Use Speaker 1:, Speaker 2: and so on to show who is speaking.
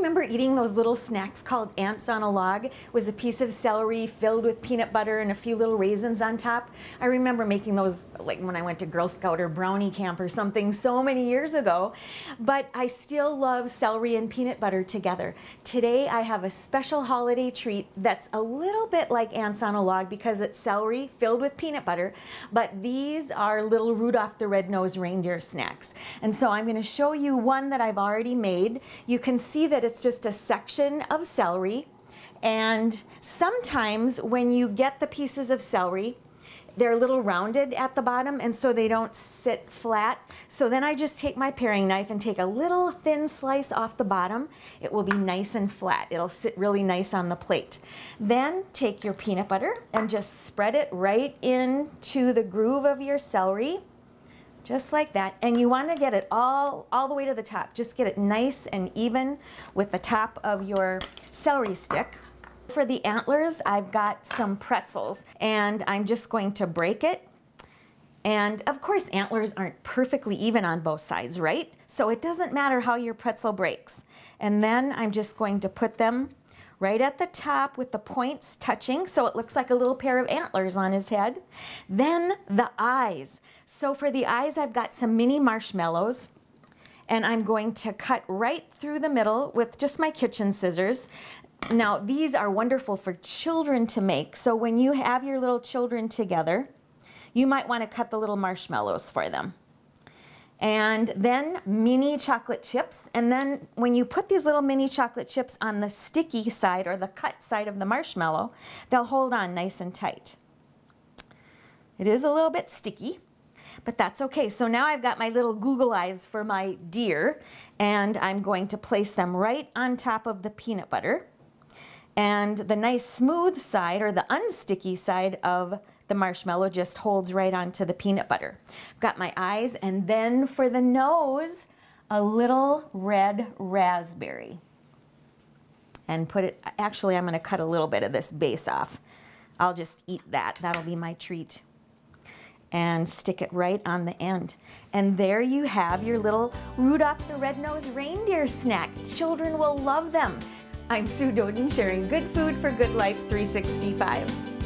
Speaker 1: remember eating those little snacks called ants on a log. It was a piece of celery filled with peanut butter and a few little raisins on top. I remember making those like when I went to Girl Scout or brownie camp or something so many years ago. But I still love celery and peanut butter together. Today I have a special holiday treat that's a little bit like ants on a log because it's celery filled with peanut butter, but these are little Rudolph the Red-Nosed Reindeer snacks. And so I'm going to show you one that I've already made. You can see that it's just a section of celery. And sometimes when you get the pieces of celery, they're a little rounded at the bottom and so they don't sit flat. So then I just take my paring knife and take a little thin slice off the bottom. It will be nice and flat. It'll sit really nice on the plate. Then take your peanut butter and just spread it right into the groove of your celery just like that. And you want to get it all, all the way to the top. Just get it nice and even with the top of your celery stick. For the antlers, I've got some pretzels and I'm just going to break it. And of course, antlers aren't perfectly even on both sides, right? So it doesn't matter how your pretzel breaks. And then I'm just going to put them right at the top with the points touching so it looks like a little pair of antlers on his head. Then the eyes. So for the eyes, I've got some mini marshmallows and I'm going to cut right through the middle with just my kitchen scissors. Now, these are wonderful for children to make. So when you have your little children together, you might want to cut the little marshmallows for them. And then mini chocolate chips. And then when you put these little mini chocolate chips on the sticky side or the cut side of the marshmallow, they'll hold on nice and tight. It is a little bit sticky, but that's okay. So now I've got my little Google eyes for my deer and I'm going to place them right on top of the peanut butter. And the nice smooth side or the unsticky side of the marshmallow just holds right onto the peanut butter. I've got my eyes and then for the nose, a little red raspberry. And put it, actually I'm gonna cut a little bit of this base off. I'll just eat that, that'll be my treat and stick it right on the end. And there you have your little Rudolph the Red-Nosed Reindeer snack. Children will love them. I'm Sue Doden sharing good food for good life 365.